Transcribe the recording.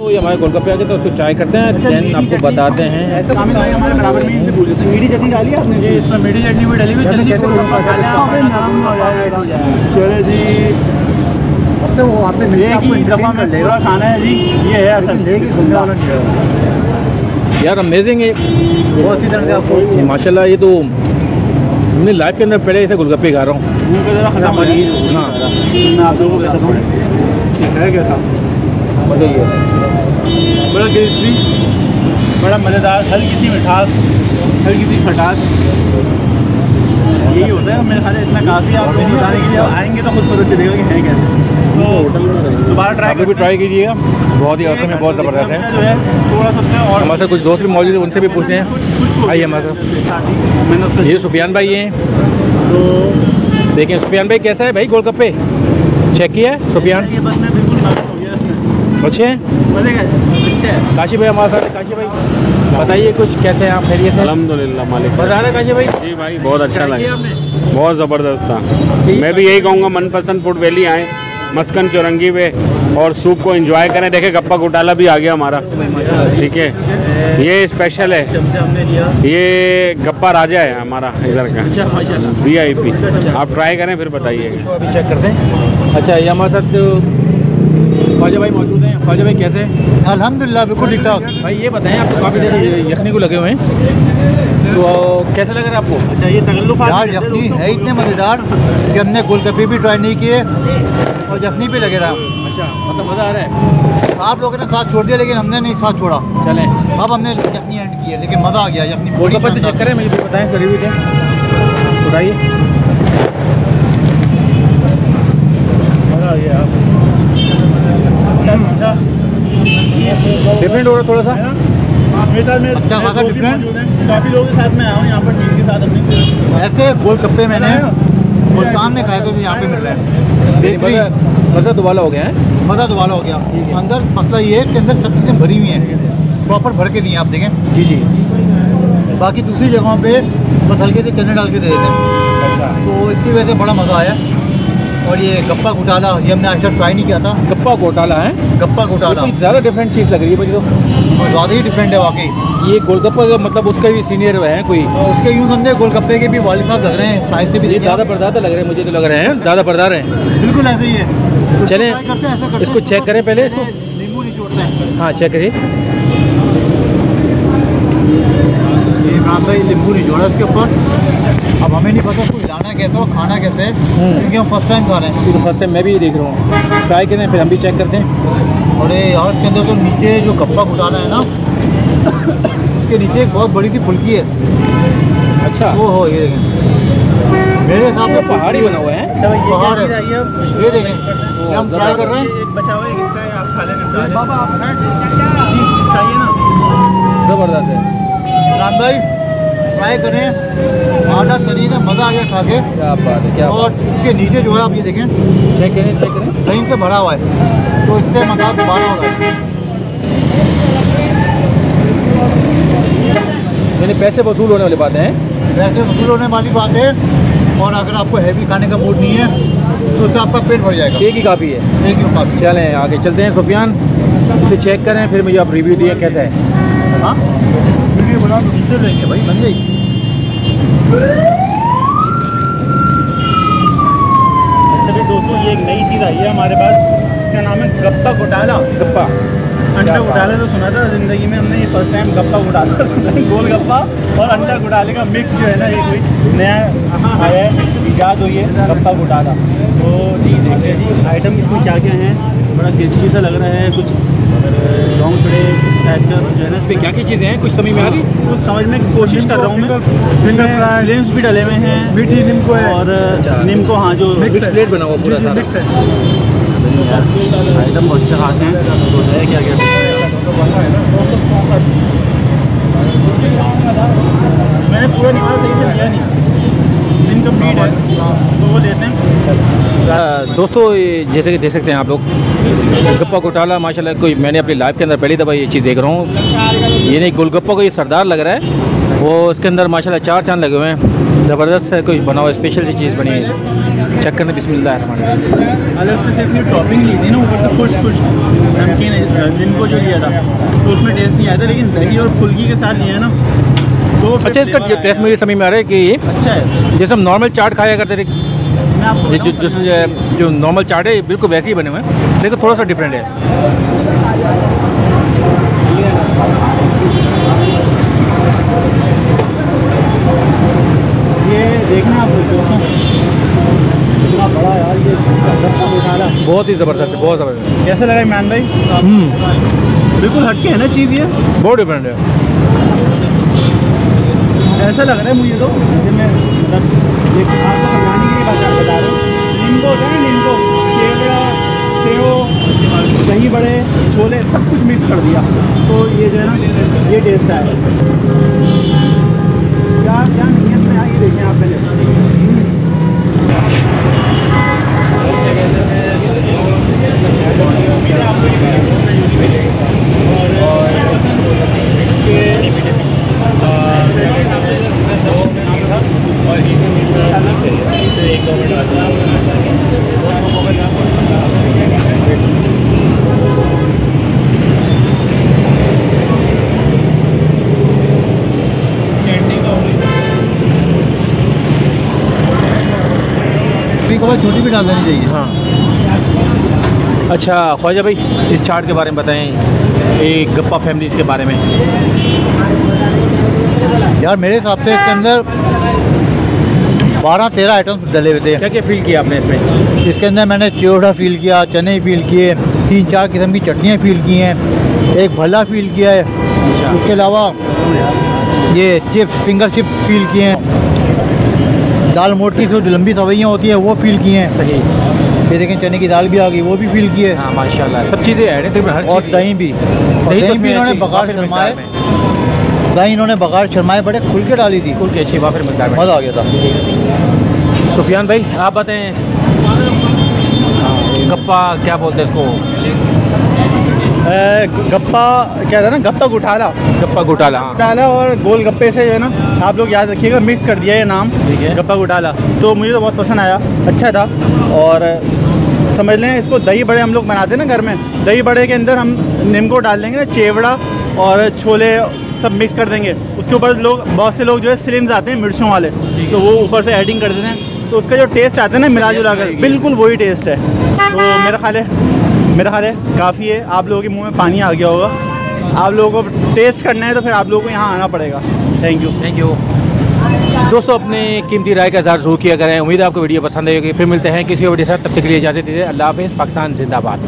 तो ये हमारे गोलगप्पे आके तो उसको ट्राई करते हैं देन आपको बताते हैं। हमारे बराबर में इनसे पूछ लेते हैं मीठी चटनी डाली आपने? जी इसमें मीठी चटनी भी डली हुई कैसे चटनी कैसे को गोलगप्पा खा लें, हाँ, भाई, आप नरम हो जाएगा, हो जाएगा। चले जी। तो वो आपने दफ़ा में पूरा खाना है जी ये है असल। यार अमेजिंग है। बहुत ही तरह आपको माशाल्लाह ये तो हमने लाइफ के अंदर पहले ऐसे गोलगप्पे खा रहा हूँ। हूँ। ठीक है क्या था? बड़ा टेस्टी बड़ा मज़ेदार हल्की सी मिठास हल्की सी खटास। यही होता है मेरे ख्याल इतना काफ़ी आप को बताने के लिए आएँगे तो खुद पता चलेगा कि है कैसे। तो दोबारा ट्राई भी ट्राई कीजिएगा। बहुत ही औसम है बहुत ज़बरदस्त है। जो है थोड़ा सा और हमारे कुछ दोस्त भी मौजूद हैं उनसे भी पूछते हैं। आइए हमारे साथ। ये सुफियान भाई हैं। तो देखिए सुफियान भाई कैसा है भाई गोलगप्पे? चेक किया है सुफियान? अच्छे हैं? काशी भाई हमारे साथ काशी भाई बताइए कुछ कैसे हैं आप? खैरियत से? अल्हम्दुलिल्लाह मालिक बता रहे हैं काशी भाई। जी भाई बहुत अच्छा लगा। बहुत ज़बरदस्त था। मैं भी यही कहूँगा मनपसंद फ़ूड वैली आए मस्कन चौरंगी पे और सूप को एंजॉय करें। देखे गप्पा घोटाला भी आ गया हमारा। ठीक है? ये स्पेशल है। ये गप्पा राजा है हमारा इधर का। अच्छा वी आई पी आप ट्राई करें फिर हैं। अच्छा ये हमारे साथ ख्वाजा भाई मौजूद हैं। ख्वाजा भाई कैसे हैं? अल्हम्दुलिल्लाह बिल्कुल ठीक ठाक। भाई ये बताएँ आपको काफ़ी देर यखनी को लगे हुए हैं। तो कैसा लग रहा है आपको? अच्छा ये तगल्लुफ यार यखनी है इतने मज़ेदार कि हमने गोलगप्पे भी ट्राई नहीं किए और यखनी भी लगे रहा। अच्छा मतलब मज़ा आ रहा है? आप लोगों ने साथ छोड़ दिया लेकिन हमने नहीं साथ छोड़ा। चलें। अब हमने यखनी एंड की है लेकिन मज़ा आ गया यखनी गोलगप्पे तो मुझे बताएँ इसका रिव्यू दें। बताइए मज़ा आ गया अच्छा डिफरेंट हो रहा थोड़ा सा? मेरे साथ में अच्छा खासा दोस्त भी different? मौजूद। काफ़ी लोगों के साथ में आया हूँ यहाँ पर टीम के साथ अपनी ऐसे गोलगप्पे मैंने मुल्तान में खाए थे जो यहाँ पे मिल रहे हैं। बेहतरीन मज़ा मज़ा दोबारा हो गया है। मज़ा दोबारा हो गया। अंदर मसला ये है कि अंदर सब चीज़ें भरी हुई हैं। प्रॉपर भर के दी आप देखें। जी जी। बाकी दूसरी जगहों पे बस हल्के से चने डाल के दे देते हैं। अच्छा। तो इसकी वजह से बड़ा मज़ा आया। और ये गप्पा घोटाला ये हमने आज तक ट्राई नहीं किया था। गप्पा घोटाला है? गप्पा घोटाला। ज़्यादा डिफरेंट चीज़ लग रही है मुझे तो। ज़्यादा ही डिफरेंट है वाकई। ये गोलगप्पा मतलब उसका भी सीनियर है कोई? उसके यूँ समझे गोलगप्पे के भी वालिद साहब लग रहे हैं साइज़ से भी दादा परदादा लग रहे हैं मुझे तो लग रहे हैं दादा परदार हैं। बिल्कुल ऐसे ही है। चलें, ऐसे करते इसको चेक करें पहले इसको। नींबू नहीं निचोड़ते हैं। हाँ चेक करिए। ये इमरान भाई नींबू निचोड़ा इसके ऊपर। अब हमें नहीं पता उसको हिलाना कैसे और खाना कैसे है क्योंकि हम फ़र्स्ट टाइम खा रहे हैं। तो फ़र्स्ट टाइम मैं भी देख रहा हूँ। ट्राई करें फिर हम भी चेक करते हैं। और ये यार इसके अंदर तो नीचे जो गप्पा घुटाना है ना उसके नीचे एक बहुत बड़ी सी फुल्की है। अच्छा। वो हो ये देखें। मेरे हिसाब से पहाड़ी बना हुआ है। अच्छा पहाड़ है। ये देखें हम ट्राई कर रहे हैं। बचा हुआ है आप खा लेना ना। ज़बरदस्त है। इमरान भाई ट्राई करें। आधा तरीन है मज़ा आ गया खा के क्या बात है क्या और इसके नीचे जो है आप ये देखें। चेक करें चेक करें। दही से भरा हुआ है। तो इससे मज़ा दोबारा हो रहा है। यानी पैसे वसूल होने वाली बातें हैं। पैसे वसूल होने वाली बात है। और अगर आपको हैवी खाने का मूड नहीं है तो उससे आपका पेट भर जाएगा। एक ही काफ़ी है। एक ही काफ़ी। चलें आगे चलते हैं सुफियान। इसे चेक करें फिर मुझे आप रिव्यू दिए कैसा है। हाँ? वीडियो बनाओ तो नीचे लेंगे भाई बन गई अच्छा भाई दोस्तों ये एक नई चीज़ आई है हमारे पास। इसका नाम है गप्पा घोटाला। गप्पा। अंडा घोटाले तो सुना था ज़िंदगी में हमने ये फ़र्स्ट टाइम गप्पा घोटाला सुना है गोल गप्पा और अंडा घोटाले का मिक्स जो है ना ये कोई नया आया है ईजाद हुई है गप्पा घोटाला। तो जी देखिए जी आइटम इसमें क्या क्या हैं? बड़ा क्रिस्पी सा लग रहा है कुछ लॉन्ग टाइप का जो है ना इस पर क्या क्या चीज़ें हैं कुछ समझ में आ रही? कुछ समझ में कोशिश कर रहा हूँ मैं। स्लिम्स भी डले हुए हैं। मीठी नीम को और निम्को हाँ जो मिक्स प्लेट बना हुआ पूरा सारा। आइटम बहुत अच्छे खास हैं। तो है क्या क्या? मैंने पूरा निकाल सही से लिया नहीं। इनकम्प्लीट है। तो वो लेते हैं। दोस्तों जैसे कि देख सकते हैं आप लोग गप्पा घोटाला माशाल्लाह कोई मैंने अपनी लाइफ के अंदर पहली दफ़ा ये चीज़ देख रहा हूँ। ये नहीं गोलगप्पा को ये सरदार लग रहा है। वो उसके अंदर माशाल्लाह चार चाँद लगे हुए हैं। ज़बरदस्त है कोई बना हुआ स्पेशल सी चीज़ बनी है। चेक करने बिस्मिल्लाह अलग से सिर्फ़ टॉपिंग ली थी ना ऊपर से खुश खुश। नमकीन जिनको जो लिया था तो उसमें टेस्ट नहीं आया था लेकिन दही और फुल्की के साथ लिया है ना। तो अच्छा इसका। टेस्ट मुझे समझ में आ रहा है कि अच्छा है। जैसे हम नॉर्मल चाट खाया करते थे। ये जो जिसमें जो जो नॉर्मल चाट है बिल्कुल वैसे ही बने हुए हैं। लेकिन थोड़ा सा डिफरेंट है। ये देखना आप बड़ा यार ये बहुत ही ज़बरदस्त है बहुत ज़बरदस्त। कैसे लगा ईमान भाई? बिल्कुल हटके है ना चीज़ ये? बहुत डिफरेंट है। ऐसा लग रहा है मुझे तो जैसे मैं मतलब ये आपको समझाने के लिए बता बता रहा हूँ। नींबू होता है नींबू केवड़ा सेव, दही बड़े, छोले, सब कुछ मिक्स कर दिया। तो ये जो है ना, ये टेस्ट आया। क्या क्या नीयत में आई देखें आप पहले। छोटी भी डाल देनी चाहिए। हाँ। अच्छा ख्वाजा भाई इस चाट के बारे में बताएँ एक गप्पा फैमिलीज़ के बारे में। यार मेरे हिसाब से इसके अंदर बारह तेरह आइटम्स डले हुए थे। क्या क्या फील किया आपने इसमें? इसके अंदर मैंने चिवड़ा फील किया चने फील किए तीन चार किस्म की चटनियाँ फील की हैं एक भला फील किया है। अच्छा। उसके अलावा ये चिप्स फिंगर चिप्स फील किए हैं। दाल मोटी से जो लंबी सवैयाँ होती हैं वो फील किए हैं। सही। ये देखें चने की दाल भी आ गई वो भी फील की है। हाँ माशाल्लाह सब चीज़ें ऐड हैं हर और दही भी। दही तो भी इन्होंने बघार शर्माए। दही इन्होंने बघार शर्माए बड़े खुल के डाली थी। फुल की अच्छी वाफिर मिकदार में मज़ा आ गया था। सुफियान भाई आप बताएँ हाँ, गप्पा क्या बोलते हैं इसको? गप्पा क्या था ना गप्पा घोटाला। गप्पा घोटाला हाँ। गुटाला और गोल गप्पे से जो है ना आप लोग याद रखिएगा मिक्स कर दिया ये नाम ठीक है। गप्पा गुटाला तो मुझे तो बहुत पसंद आया अच्छा था। और समझ लें इसको दही बड़े हम लोग बनाते हैं ना घर में दही बड़े के अंदर हम नींबू डाल देंगे ना चेवड़ा और छोले सब मिक्स कर देंगे। उसके ऊपर लोग बहुत से लोग जो है स्लिम्स आते हैं मिर्चों वाले। तो वो ऊपर से एडिंग कर देते हैं। तो उसका जो टेस्ट आता है ना मिला जुला कर बिल्कुल वही टेस्ट है। तो मेरा ख्याल है मेरा हाल है, काफ़ी है। आप लोगों के मुँह में पानी आ गया होगा। आप लोगों को टेस्ट करना है तो फिर आप लोगों को यहाँ आना पड़ेगा। थैंक यू थैंक यू दोस्तों, अपने कीमती राय का इजहार ज़रूर किया करें। उम्मीद है आपको वीडियो पसंद आएगी फिर मिलते हैं किसी और वीडियो साथ तब तक के लिए इजाज़त दीजिए। अल्लाह हाफ़ पाकिस्तान, जिंदाबाद।